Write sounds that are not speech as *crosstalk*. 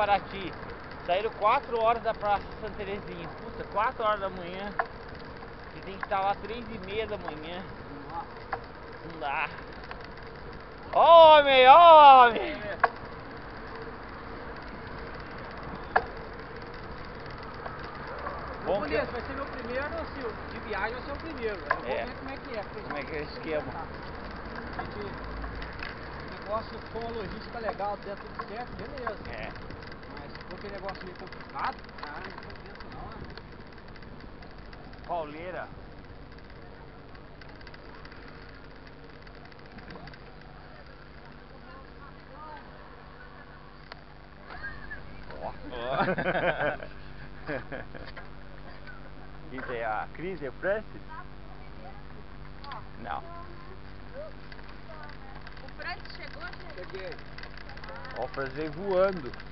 Paraty. Saíram 4 horas da Praça Santa Terezinha. Puta, 4 horas da manhã. Você tem que estar lá 3 e meia da manhã. Não dá. Homem, homem! Bom, Bonito, vai ser meu primeiro, assim, de viagem vai ser o primeiro. Eu vou É. ver como é que é. Como é que é o esquema? Gente, o negócio com a logística legal, der tudo certo, beleza. É. Aquele negócio meio complicado, cara, não compensa não, né? Pauleira. *laughs* Isso é a Cris e o Francis? Não. O Francis chegou, gente? Cheguei. Ó, o Francis veio voando.